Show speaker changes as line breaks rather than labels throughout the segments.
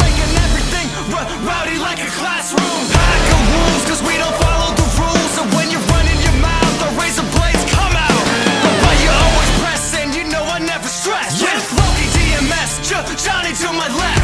breaking everything r Rowdy like a classroom. Pack of wolves cause we don't follow the rules. And when you're running your mouth the razor blades come out. But you always press, and you know I never stress. With Loki DMS, Johnny to my left.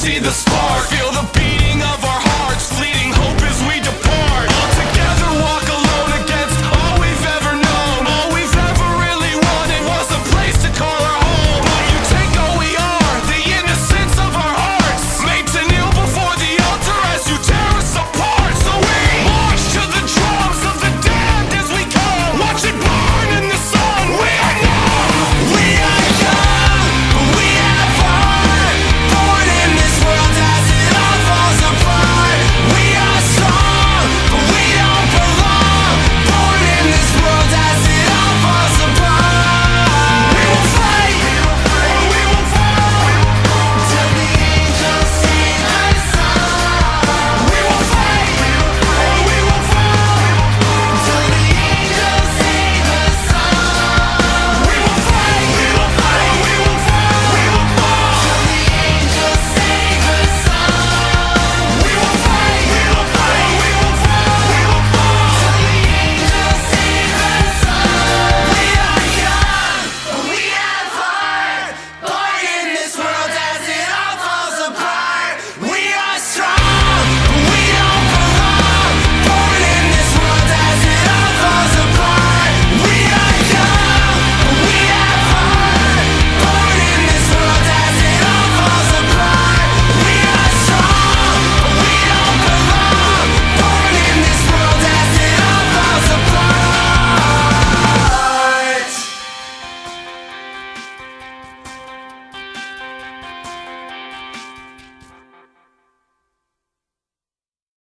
see the